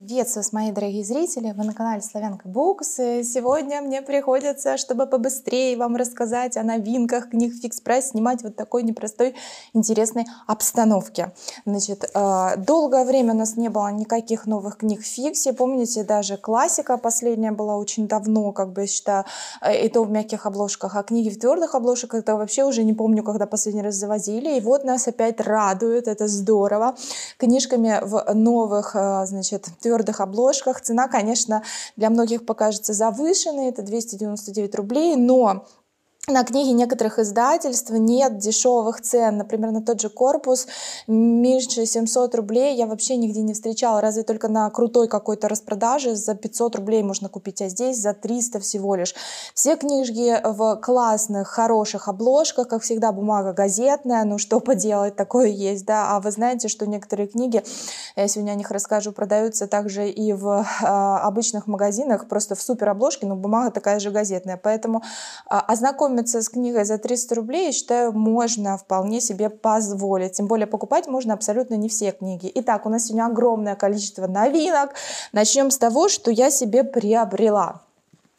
Приветствую вас, мои дорогие зрители! Вы на канале Славянка Books. Сегодня мне приходится, чтобы побыстрее вам рассказать о новинках книг Fix Price, снимать вот такой непростой, интересной обстановке. Значит, э, долгое время у нас не было никаких новых книг в Фиксе. Помните, даже классика последняя была очень давно, как бы я считаю, э, и то в мягких обложках, а книги в твердых обложках, это вообще уже не помню, когда последний раз завозили. И вот нас опять радует, это здорово, книжками в новых, э, значит, обложках. Цена, конечно, для многих покажется завышенной, это 299 рублей, но на книги некоторых издательств нет дешевых цен. Например, на тот же корпус меньше 700 рублей я вообще нигде не встречала. Разве только на крутой какой-то распродаже за 500 рублей можно купить, а здесь за 300 всего лишь. Все книжки в классных, хороших обложках, как всегда, бумага газетная, ну что поделать, такое есть, да. А вы знаете, что некоторые книги, я сегодня о них расскажу, продаются также и в э, обычных магазинах, просто в супер обложке, но бумага такая же газетная. Поэтому э, ознакомьтесь ознакомиться с книгой за 300 рублей, я считаю, можно вполне себе позволить. Тем более покупать можно абсолютно не все книги. Итак, у нас сегодня огромное количество новинок. Начнем с того, что я себе приобрела.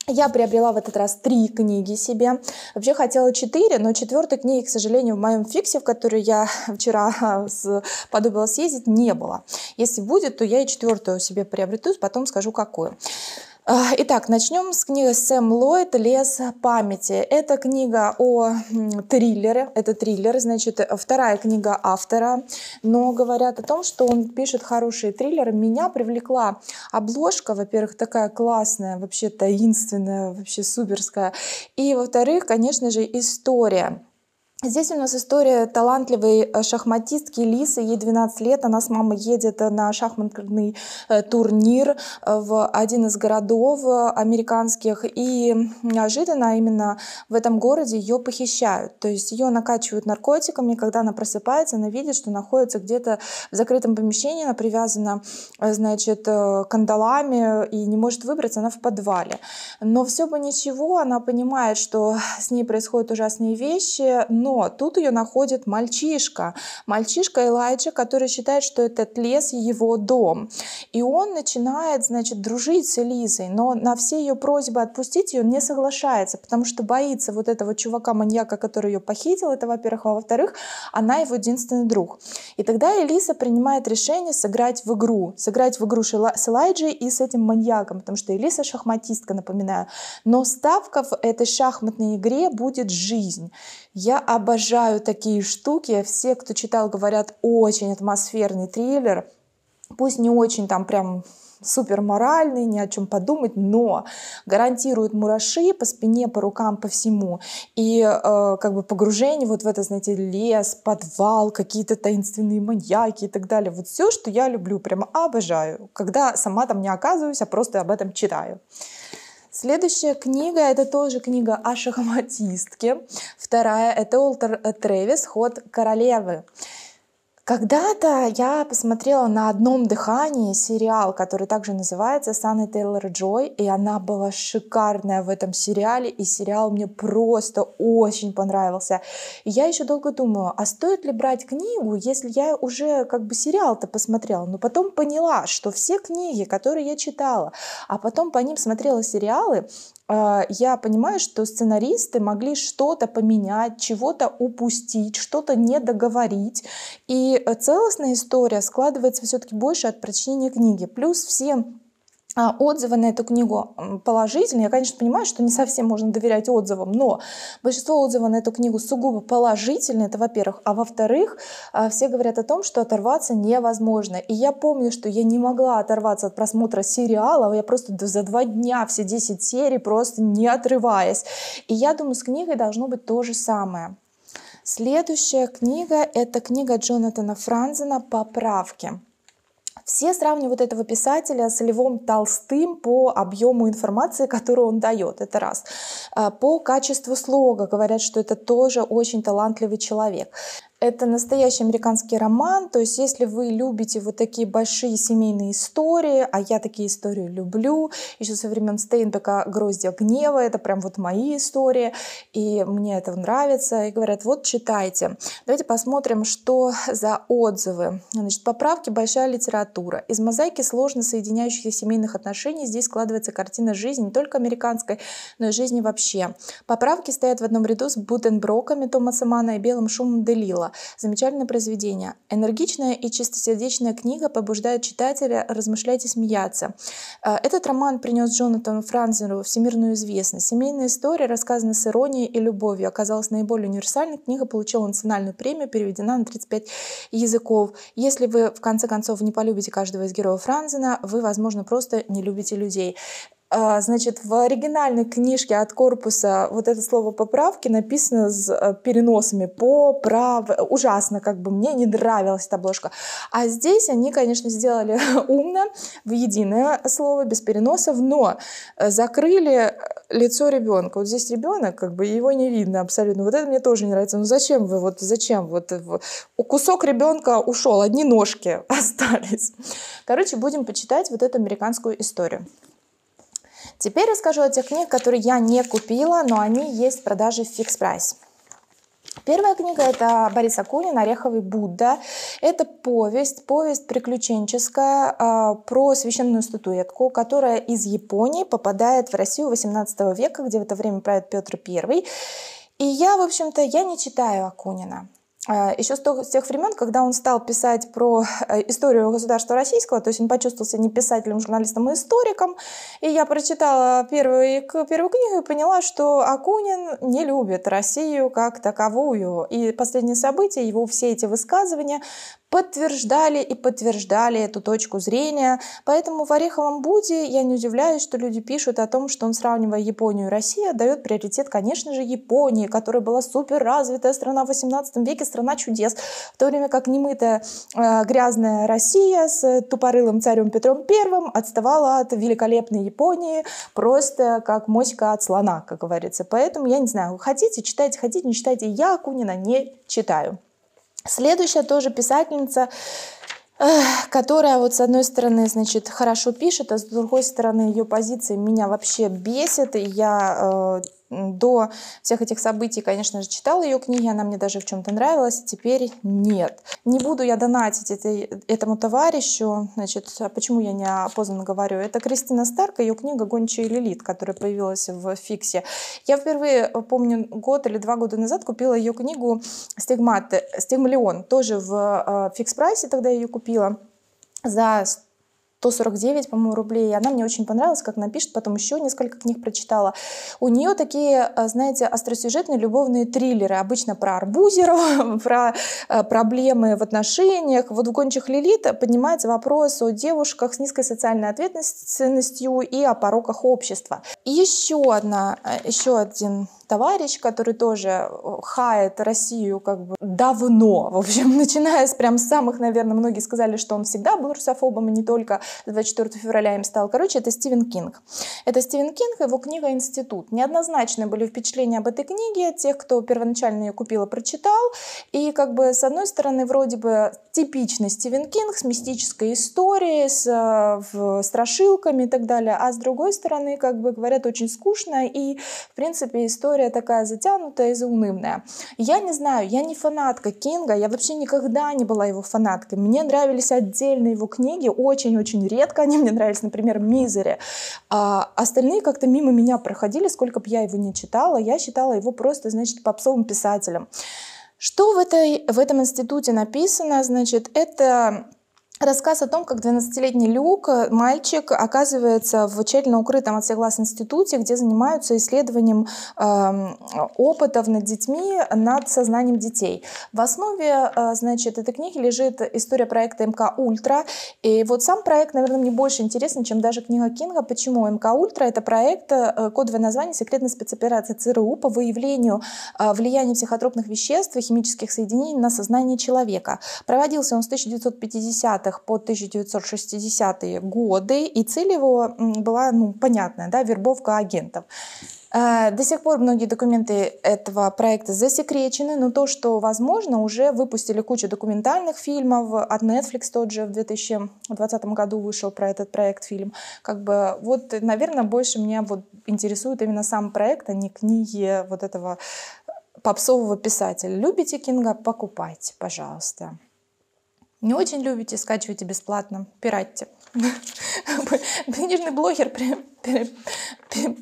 Я приобрела в этот раз три книги себе. Вообще хотела четыре, но четвертой книги, к сожалению, в моем фиксе, в который я вчера подумала съездить, не было. Если будет, то я и четвертую себе приобрету, потом скажу какую. А, итак, начнем с книги Сэм Ллойд «Лес памяти». Это книга о триллере, это триллер, значит, вторая книга автора, но говорят о том, что он пишет хорошие триллеры. Меня привлекла обложка, во-первых, такая классная, вообще таинственная, вообще суперская, и, во-вторых, конечно же, история. Здесь у нас история талантливой э, шахматистки Лисы, ей 12 лет, она с мамой едет э, на шахматный э, турнир в один из городов американских, и неожиданно именно в этом городе ее похищают, то есть ее накачивают наркотиками, когда она просыпается, она видит, что находится где-то в закрытом помещении, она привязана, значит, кандалами и не может выбраться, она в подвале. Но все бы ничего, она понимает, что с ней происходят ужасные вещи, но но тут ее находит мальчишка. Мальчишка Элайджа, который считает, что этот лес его дом. И он начинает, значит, дружить с Элизой, но на все ее просьбы отпустить ее не соглашается, потому что боится вот этого чувака-маньяка, который ее похитил, это во-первых, а во-вторых, она его единственный друг. И тогда Элиза принимает решение сыграть в игру, сыграть в игру с Элайджей и с этим маньяком, потому что Элиза шахматистка, напоминаю. Но ставка в этой шахматной игре будет жизнь. Я обожаю такие штуки. Все, кто читал, говорят, очень атмосферный триллер. Пусть не очень там прям супер моральный, ни о чем подумать, но гарантирует мураши по спине, по рукам, по всему. И э, как бы погружение вот в это, знаете, лес, подвал, какие-то таинственные маньяки и так далее. Вот все, что я люблю, прямо обожаю, когда сама там не оказываюсь, а просто об этом читаю. Следующая книга это тоже книга о шахматистке. Вторая это Олтер Тревис «Ход королевы». Когда-то я посмотрела на одном дыхании сериал, который также называется «Санна Тейлор Джой», и она была шикарная в этом сериале, и сериал мне просто очень понравился. И я еще долго думаю, а стоит ли брать книгу, если я уже как бы сериал-то посмотрела, но потом поняла, что все книги, которые я читала, а потом по ним смотрела сериалы, я понимаю, что сценаристы могли что-то поменять, чего-то упустить, что-то не договорить. И э, целостная история складывается все-таки больше от прочтения книги. Плюс все а, отзывы на эту книгу положительные. Я, конечно, понимаю, что не совсем можно доверять отзывам, но большинство отзывов на эту книгу сугубо положительные, это во-первых. А во-вторых, а, все говорят о том, что оторваться невозможно. И я помню, что я не могла оторваться от просмотра сериала, я просто за два дня все 10 серий просто не отрываясь. И я думаю, с книгой должно быть то же самое. Следующая книга — это книга Джонатана Франзена «Поправки». Все сравнивают этого писателя с Львом Толстым по объему информации, которую он дает, это раз. А, по качеству слога говорят, что это тоже очень талантливый человек. Это настоящий американский роман, то есть если вы любите вот такие большие семейные истории, а я такие истории люблю, еще со времен Стейнбека «Гроздья гнева», это прям вот мои истории, и мне это нравится, и говорят, вот читайте. Давайте посмотрим, что за отзывы. Значит, поправки «Большая литература». Из мозаики сложно соединяющихся семейных отношений здесь складывается картина жизни не только американской, но и жизни вообще. Поправки стоят в одном ряду с Буденброками Томаса Мана и «Белым шумом Делила». Замечательное произведение. Энергичная и чистосердечная книга побуждает читателя размышлять и смеяться. Э, этот роман принес Джонатану Франзеру всемирную известность. Семейная история, рассказана с иронией и любовью, оказалась наиболее универсальной. Книга получила национальную премию, переведена на 35 языков. Если вы, в конце концов, не полюбите каждого из героев Франзена, вы, возможно, просто не любите людей. А, значит, в оригинальной книжке от корпуса вот это слово поправки написано с э, переносами по прав ужасно, как бы мне не нравилась эта обложка. А здесь они, конечно, сделали умно в единое слово без переносов, но э, закрыли лицо ребенка. Вот здесь ребенок, как бы его не видно абсолютно. Вот это мне тоже не нравится. Ну зачем вы вот зачем вот кусок ребенка ушел, одни ножки остались. Короче, будем почитать вот эту американскую историю. Теперь расскажу о тех книгах, которые я не купила, но они есть в продаже в фикс прайс. Первая книга – это Борис Акунин «Ореховый Будда». Это повесть, повесть приключенческая э, про священную статуэтку, которая из Японии попадает в Россию 18 века, где в это время правит Петр I. И я, в общем-то, я не читаю Акунина. А, Еще с тех времен, когда он стал писать про э, историю государства российского, то есть он почувствовал себя не писателем, журналистом, а историком, и я прочитала первую, первую книгу и поняла, что Акунин не любит Россию как таковую. И последние события, его все эти высказывания подтверждали и подтверждали эту точку зрения. Поэтому в «Ореховом Буде» я не удивляюсь, что люди пишут о том, что он, сравнивая Японию и Россию, дает приоритет, конечно же, Японии, которая была суперразвитая страна в 18 веке, страна чудес, в то время как немытая э, грязная Россия с тупорылым царем Петром I отставала от великолепной Японии просто как моська от слона, как говорится. Поэтому я не знаю, хотите, читайте, хотите, не читайте. Я Акунина не читаю. Следующая тоже писательница, которая вот с одной стороны, значит, хорошо пишет, а с другой стороны ее позиции меня вообще бесит. И я э, до всех этих событий, конечно же, читала ее книги, она мне даже в чем-то нравилась, теперь нет. Не буду я донатить этой, этому товарищу, значит, а почему я неопознанно говорю? Это Кристина Старк, ее книга «Гончая Лилит», которая появилась в фиксе. Я впервые, помню, год или два года назад купила ее книгу «Стигмат», «Стигмалион», тоже в э, фикс-прайсе тогда ее купила за 149, по-моему, рублей. И она мне очень понравилась, как напишет, потом еще несколько книг прочитала. У нее такие, э, знаете, остросюжетные любовные триллеры, обычно про арбузеров, про э, проблемы в отношениях. Вот в «Гончих Лилит» поднимается вопрос о девушках с низкой социальной ответственностью и о пороках общества. И еще одна, э, еще один товарищ, который тоже э, хает Россию как бы давно, в общем, начиная с прям самых, наверное, многие сказали, что он всегда был русофобом, и не только 24 февраля им стал. Короче, это Стивен Кинг. Это Стивен Кинг, его книга «Институт». Неоднозначные были впечатления об этой книге, тех, кто первоначально ее купил и прочитал. И как бы с одной стороны, вроде бы типичный Стивен Кинг с мистической историей, с в, страшилками и так далее, а с другой стороны, как бы говорят, очень скучно, и, в принципе, история история такая затянутая и заунывная. Я не знаю, я не фанатка Кинга, я вообще никогда не была его фанаткой. Мне нравились отдельно его книги, очень-очень редко они мне нравились, например, «Мизери». А остальные как-то мимо меня проходили, сколько бы я его не читала, я считала его просто, значит, попсовым писателем. Что в, этой, в этом институте написано? Значит, это Рассказ о том, как 12-летний Люк, мальчик, оказывается в тщательно укрытом от всех глаз институте, где занимаются исследованием э, опытов над детьми, над сознанием детей. В основе, э, значит, этой книги лежит история проекта МК Ультра. И вот сам проект, наверное, мне больше интересен, чем даже книга Кинга. Почему? МК Ультра — это проект, э, кодовое название секретной спецоперации ЦРУ по выявлению э, влияния психотропных веществ и химических соединений на сознание человека. Проводился он с 1950 90-х по 1960-е годы, и цель его была ну, понятная, да, вербовка агентов. Э, до сих пор многие документы этого проекта засекречены, но то, что возможно, уже выпустили кучу документальных фильмов. От Netflix тот же в 2020 году вышел про этот проект фильм. Как бы вот, наверное, больше меня вот интересует именно сам проект, а не книги вот этого попсового писателя. Любите Кинга? Покупайте, пожалуйста. Не очень любите, скачивайте бесплатно, пиратьте. Книжный блогер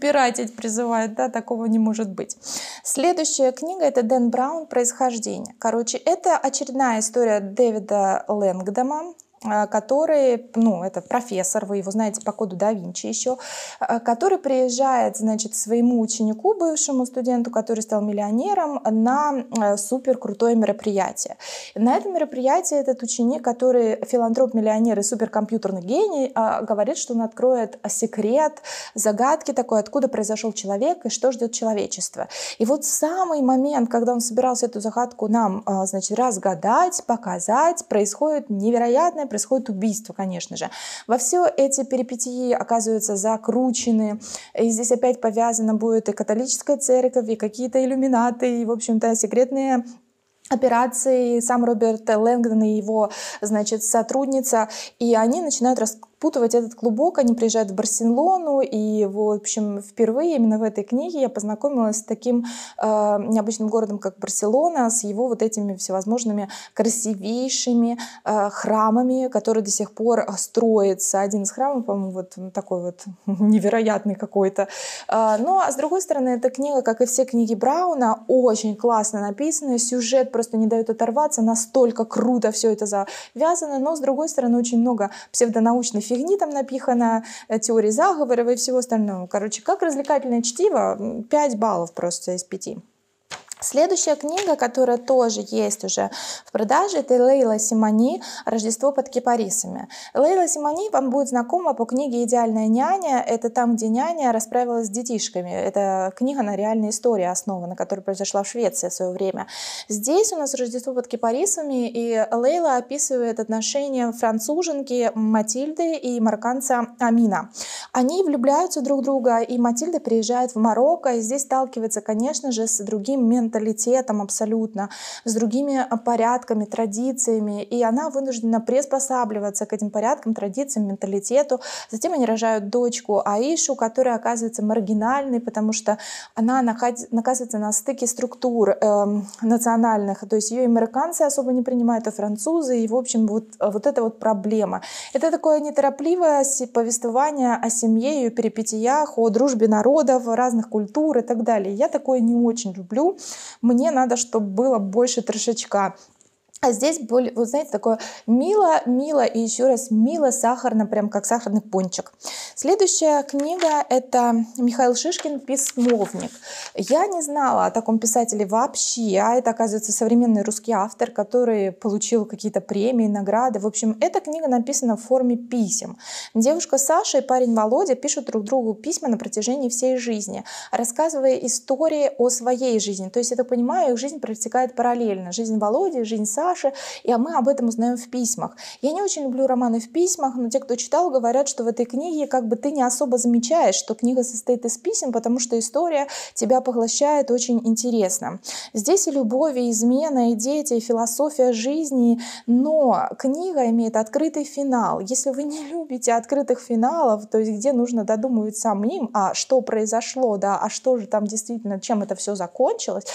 пиратить призывает, да, такого не может быть. Следующая книга это Дэн Браун «Происхождение». Короче, это очередная история Дэвида Лэнгдома, который, ну, это профессор, вы его знаете по коду да Винчи еще, э, который приезжает, значит, своему ученику, бывшему студенту, который стал миллионером, на э, супер крутое мероприятие. На этом мероприятии этот ученик, который филантроп-миллионер и суперкомпьютерный гений, говорит, что он откроет секрет, загадки такой, откуда произошел человек и что ждет человечество. И вот самый момент, когда он собирался эту загадку нам, значит, разгадать, показать, происходит невероятное происходит убийство, конечно же. Во все эти перипетии оказываются закручены, и здесь опять повязано будет и католическая церковь, и какие-то иллюминаты, и, в общем-то, секретные операции, сам Роберт Лэнгдон и его, значит, сотрудница, и они начинают рас впутывать этот клубок. Они приезжают в Барселону, и, в общем, впервые именно в этой книге я познакомилась с таким э, необычным городом, как Барселона, с его вот этими всевозможными красивейшими э, храмами, которые до сих пор строятся. Один из храмов, по-моему, вот такой вот невероятный какой-то. Э, ну, а с другой стороны, эта книга, как и все книги Брауна, очень классно написана, сюжет просто не дает оторваться, настолько круто все это завязано, но, с другой стороны, очень много псевдонаучных фигни там напихано, э, теории заговоров и всего остального. Короче, как развлекательное чтиво, 5 баллов просто из 5. Следующая книга, которая тоже есть уже в продаже, это Лейла Симони «Рождество под кипарисами». Лейла Симони вам будет знакома по книге «Идеальная няня». Это там, где няня расправилась с детишками. Это книга на реальной истории основана, которая произошла в Швеции в свое время. Здесь у нас «Рождество под кипарисами», и Лейла описывает отношения француженки Матильды и марокканца Амина. Они влюбляются друг в друга, и Матильда приезжает в Марокко, и здесь сталкивается, конечно же, с другим менталитетом менталитетом абсолютно, с другими а, порядками, традициями, и она вынуждена приспосабливаться к этим порядкам, традициям, менталитету. Затем они рожают дочку Аишу, которая оказывается маргинальной, потому что она оказывается на стыке структур э, национальных, то есть ее американцы особо не принимают, а французы, и, в общем, вот, вот это вот проблема. Это такое неторопливое повествование о семье, ее перипетиях, о дружбе народов, разных культур и так далее. Я такое не очень люблю. Мне надо, чтобы было больше трешечка. А здесь более, вот знаете, такое мило, мило и еще раз мило, сахарно, прям как сахарный пончик. Следующая книга это Михаил Шишкин «Письмовник». Я не знала о таком писателе вообще, а это, оказывается, современный русский автор, который получил какие-то премии, награды. В общем, эта книга написана в форме писем. Девушка Саша и парень Володя пишут друг другу письма на протяжении всей жизни, рассказывая истории о своей жизни. То есть, я так понимаю, их жизнь протекает параллельно. Жизнь Володи, жизнь Саши, Саши, и мы об этом узнаем в письмах. Я не очень люблю романы в письмах, но те, кто читал, говорят, что в этой книге как бы ты не особо замечаешь, что книга состоит из писем, потому что история тебя поглощает очень интересно. Здесь и любовь, и измена, и дети, и философия жизни, но книга имеет открытый финал. Если вы не любите открытых финалов, то есть где нужно додумывать самим, а что произошло, да, а что же там действительно, чем это все закончилось,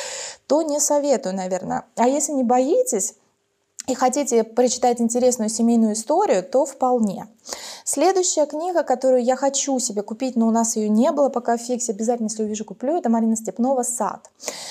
то не советую, наверное. А если не боитесь, и хотите прочитать интересную семейную историю, то вполне. Следующая книга, которую я хочу себе купить, но у нас ее не было пока в фиксе, обязательно, если увижу, куплю, это Марина Степнова «Сад».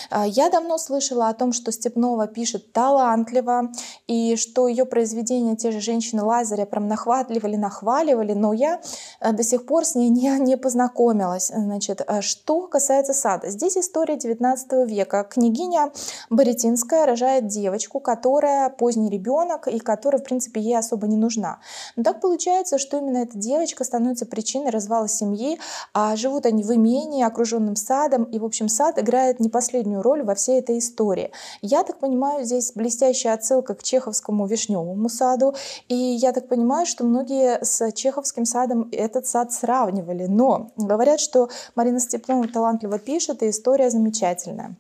А, я давно слышала о том, что Степнова пишет талантливо, и что ее произведения те же женщины Лазаря прям нахватливали, нахваливали, но я а, до сих пор с ней не, не познакомилась. Значит, а, что касается «Сада», здесь история 19 века. Княгиня Боретинская рожает девочку, которая поздней не ребенок и которая, в принципе, ей особо не нужна. Но так получается, что именно эта девочка становится причиной развала семьи, а живут они в имении, окруженным садом, и, в общем, сад играет не последнюю роль во всей этой истории. Я так понимаю, здесь блестящая отсылка к чеховскому вишневому саду, и я так понимаю, что многие с чеховским садом этот сад сравнивали, но говорят, что Марина Степнова талантливо пишет, и история замечательная.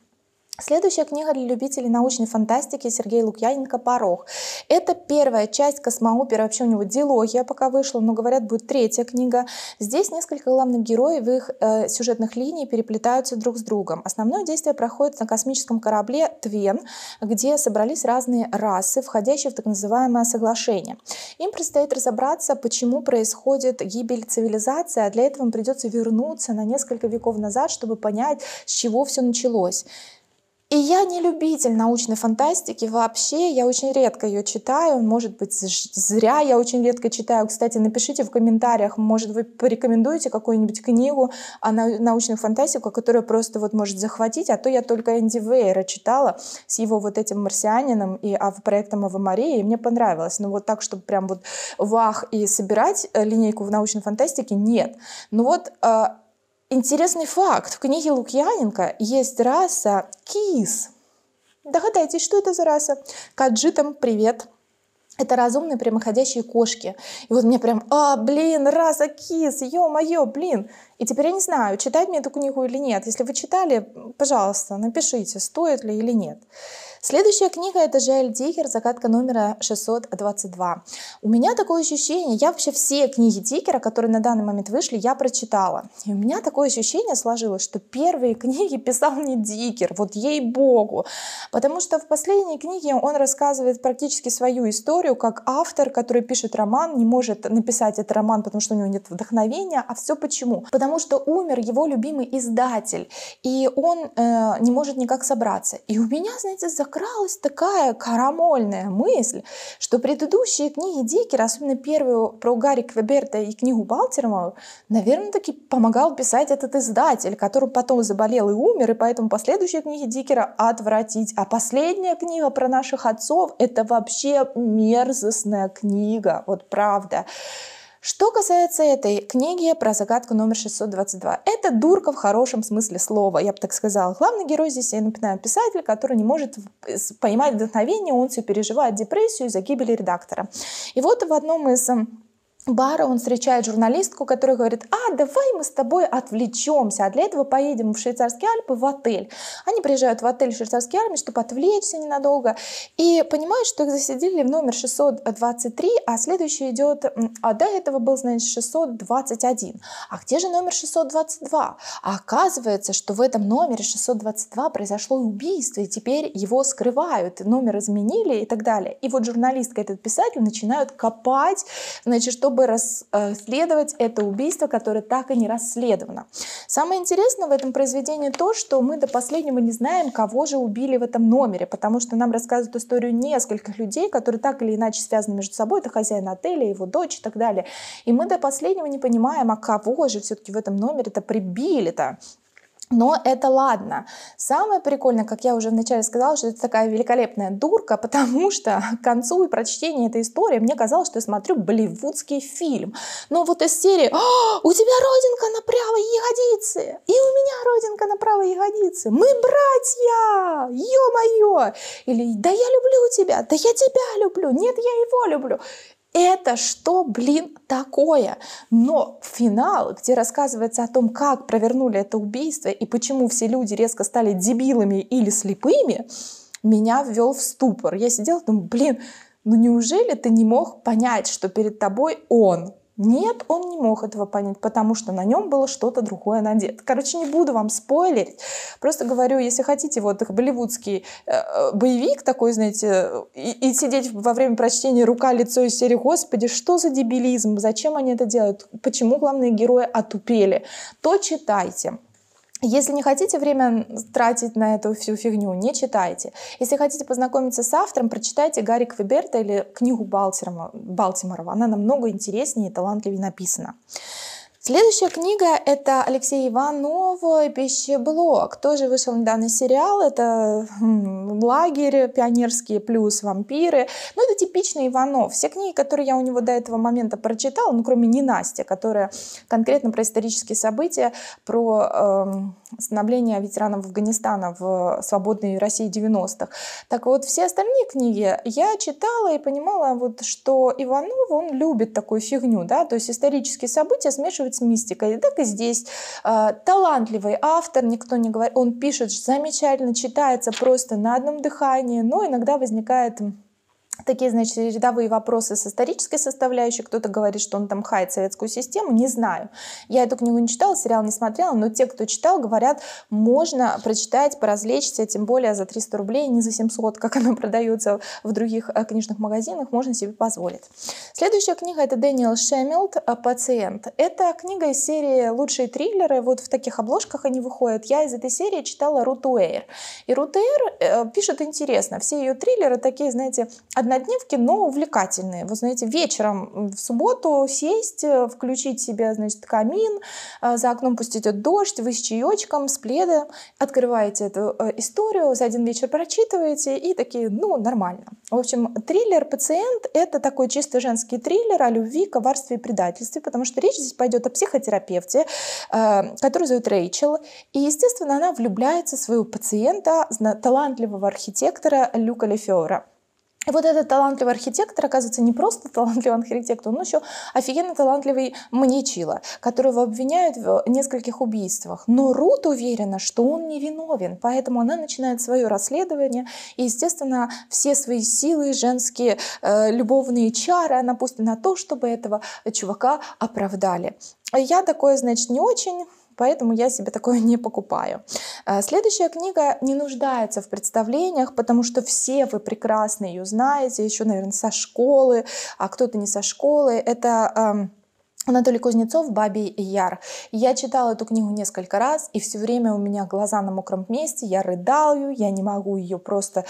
Следующая книга для любителей научной фантастики Сергей Лукьяненко «Порог». Это первая часть космооперы, вообще у него дилогия пока вышла, но говорят, будет третья книга. Здесь несколько главных героев их э, сюжетных линий переплетаются друг с другом. Основное действие проходит на космическом корабле «Твен», где собрались разные расы, входящие в так называемое соглашение. Им предстоит разобраться, почему происходит гибель цивилизации, а для этого им придется вернуться на несколько веков назад, чтобы понять, с чего все началось. И я не любитель научной фантастики вообще, я очень редко ее читаю, может быть, зря я очень редко читаю. Кстати, напишите в комментариях, может, вы порекомендуете какую-нибудь книгу о научной фантастике, которая просто вот может захватить, а то я только Энди Вейера читала с его вот этим марсианином и проектом Ава Марии, и мне понравилось. Но вот так, чтобы прям вот вах и собирать э, линейку в научной фантастике, нет. Ну вот а, Интересный факт. В книге Лукьяненко есть раса кис. Догадайтесь, что это за раса? Каджитам привет. Это разумные прямоходящие кошки. И вот мне прям, а, блин, раса кис, ё-моё, блин. И теперь я не знаю, читать мне эту книгу или нет. Если вы читали, пожалуйста, напишите, стоит ли или нет. Следующая книга это Жаэль Дикер, загадка номера 622. У меня такое ощущение, я вообще все книги Дикера, которые на данный момент вышли, я прочитала. И у меня такое ощущение сложилось, что первые книги писал не Дикер, вот ей-богу. Потому что в последней книге он рассказывает практически свою историю, как автор, который пишет роман, не может написать этот роман, потому что у него нет вдохновения. А все почему? Потому что умер его любимый издатель, и он э, не может никак собраться. И у меня, знаете, за закралась такая карамольная мысль, что предыдущие книги Дикера, особенно первую про Гарри Квеберта и книгу Балтермова, наверное, таки помогал писать этот издатель, который потом заболел и умер, и поэтому последующие книги Дикера отвратить. А последняя книга про наших отцов — это вообще мерзостная книга, вот правда. Что касается этой книги про загадку номер 622, это дурка в хорошем смысле слова, я бы так сказала. Главный герой здесь, я напоминаю, писатель, который не может поймать вдохновение, он все переживает депрессию из-за гибели редактора. И вот в одном из бара он встречает журналистку, которая говорит, а, давай мы с тобой отвлечемся, а для этого поедем в швейцарские Альпы в отель. Они приезжают в отель в швейцарские Альпы, чтобы отвлечься ненадолго, и понимают, что их засидели в номер 623, а следующий идет, а до этого был, значит, 621. А где же номер 622? А оказывается, что в этом номере 622 произошло убийство, и теперь его скрывают, номер изменили и так далее. И вот журналистка, этот писатель начинают копать, значит, что чтобы расследовать это убийство, которое так и не расследовано. Самое интересное в этом произведении то, что мы до последнего не знаем, кого же убили в этом номере, потому что нам рассказывают историю нескольких людей, которые так или иначе связаны между собой, это хозяин отеля, его дочь и так далее. И мы до последнего не понимаем, а кого же все-таки в этом номере-то прибили-то. Но это ладно. Самое прикольное, как я уже вначале сказала, что это такая великолепная дурка, потому что к концу и прочтения этой истории мне казалось, что я смотрю болливудский фильм. Но вот из серии «А, «У тебя родинка на правой ягодице, и у меня родинка на правой ягодице, мы братья, ё-моё!» Или «Да я люблю тебя, да я тебя люблю, нет, я его люблю» это что, блин, такое? Но финал, где рассказывается о том, как провернули это убийство и почему все люди резко стали дебилами или слепыми, меня ввел в ступор. Я сидела думаю, блин, ну неужели ты не мог понять, что перед тобой он, нет, он не мог этого понять, потому что на нем было что-то другое надето. Короче, не буду вам спойлерить. Просто говорю, если хотите вот болливудский э, боевик такой, знаете, и, и сидеть во время прочтения рука, лицо из серии «Господи, что за дебилизм? Зачем они это делают? Почему главные герои отупели?» То читайте. Если не хотите время тратить на эту всю фигню, не читайте. Если хотите познакомиться с автором, прочитайте Гарри Квеберта или книгу Балтиморова. Балтиморова. Она намного интереснее и талантливее написана. Следующая книга — это Алексей Иванов «Пищеблок». Тоже вышел недавно сериал. Это лагерь пионерский плюс вампиры. Ну, это типичный Иванов. Все книги, которые я у него до этого момента прочитала, ну, кроме «Ненастья», которая конкретно про исторические события, про э, становление ветеранов Афганистана в свободной России 90-х. Так вот, все остальные книги я читала и понимала, вот, что Иванов, он любит такую фигню, да, то есть исторические события смешивать с мистикой. Так и здесь э, талантливый автор, никто не говорит, он пишет замечательно, читается просто на одном дыхании, но иногда возникает такие, значит, рядовые вопросы с исторической составляющей. Кто-то говорит, что он там хает советскую систему. Не знаю. Я эту книгу не читала, сериал не смотрела, но те, кто читал, говорят, можно прочитать, поразвлечься, тем более за 300 рублей, не за 700, как она продается в других э, книжных магазинах, можно себе позволить. Следующая книга — это Дэниел Шемилд «Пациент». Это книга из серии «Лучшие триллеры». Вот в таких обложках они выходят. Я из этой серии читала Рут Уэйр. И Рут Уэйр э, пишет интересно. Все ее триллеры такие, знаете, однодневки, но увлекательные. Вы знаете, вечером в субботу сесть, э, включить себе, значит, камин, э, за окном пусть идет дождь, вы с чаечком, с пледом, открываете эту э, историю, за один вечер прочитываете и такие, ну, нормально. В общем, триллер «Пациент» — это такой чисто женский триллер о любви, коварстве и предательстве, потому что речь здесь пойдет о психотерапевте, которую зовут Рэйчел. И, естественно, она влюбляется в своего пациента, талантливого архитектора Люка Лефеора. И вот этот талантливый архитектор, оказывается, не просто талантливый архитектор, он еще офигенно талантливый маньячила, которого обвиняют в нескольких убийствах. Но Рут уверена, что он не виновен, поэтому она начинает свое расследование, и, естественно, все свои силы, женские э, любовные чары она пустит на то, чтобы этого чувака оправдали. Я такое, значит, не очень поэтому я себе такое не покупаю. Э, следующая книга не нуждается в представлениях, потому что все вы прекрасно ее знаете, еще, наверное, со школы, а кто-то не со школы. Это эм, Анатолий Кузнецов «Бабий Яр». Я читала эту книгу несколько раз, и все время у меня глаза на мокром месте, я рыдаю, я не могу ее просто,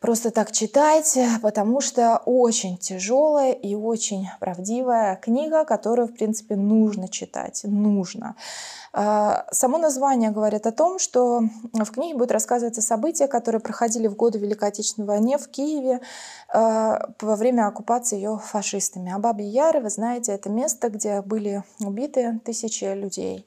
просто так читать, потому что очень тяжелая и очень правдивая книга, которую, в принципе, нужно читать, нужно. А, само название говорит о том, что в книге будут рассказываться события, которые проходили в годы Великой Отечественной войны в Киеве а, во время оккупации ее фашистами. А Бабьи Яры, вы знаете, это место, где были убиты тысячи людей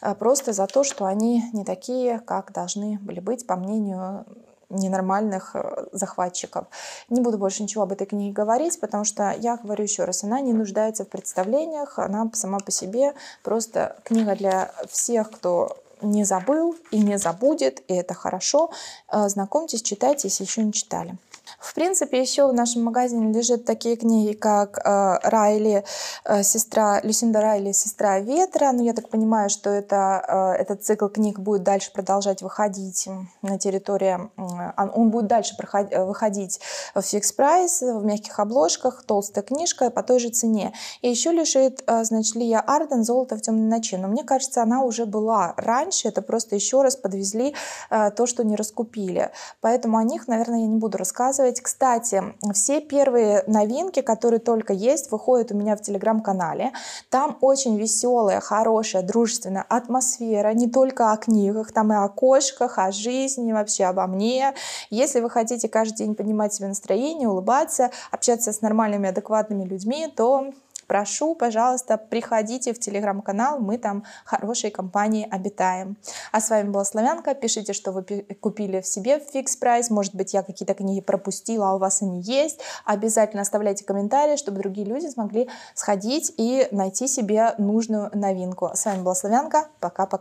а, просто за то, что они не такие, как должны были быть, по мнению ненормальных э, захватчиков. Не буду больше ничего об этой книге говорить, потому что я говорю еще раз, она не нуждается в представлениях, она сама по себе просто книга для всех, кто не забыл и не забудет, и это хорошо. Э, знакомьтесь, читайте, если еще не читали. В принципе, еще в нашем магазине лежат такие книги, как э, Райли, э, сестра, Люсинда Райли, сестра ветра. Но я так понимаю, что это, э, этот цикл книг будет дальше продолжать выходить на территории, э, он будет дальше выходить в фикс прайс, в мягких обложках, толстая книжка по той же цене. И еще лежит, значит, Лия Арден «Золото в темной ночи». Но мне кажется, она уже была раньше, это просто еще раз подвезли то, что не раскупили. Поэтому о них, наверное, я не буду рассказывать рассказывать. Кстати, все первые новинки, которые только есть, выходят у меня в телеграм-канале. Там очень веселая, хорошая, дружественная атмосфера, не только о книгах, там и о кошках, о жизни, вообще обо мне. Если вы хотите каждый день поднимать себе настроение, улыбаться, общаться с нормальными, адекватными людьми, то прошу, пожалуйста, приходите в телеграм-канал, мы там хорошей компанией обитаем. А с вами была Славянка, пишите, что вы купили в себе в фикс прайс, может быть, я какие-то книги пропустила, а у вас они есть. Обязательно оставляйте комментарии, чтобы другие люди смогли сходить и найти себе нужную новинку. С вами была Славянка, пока-пока.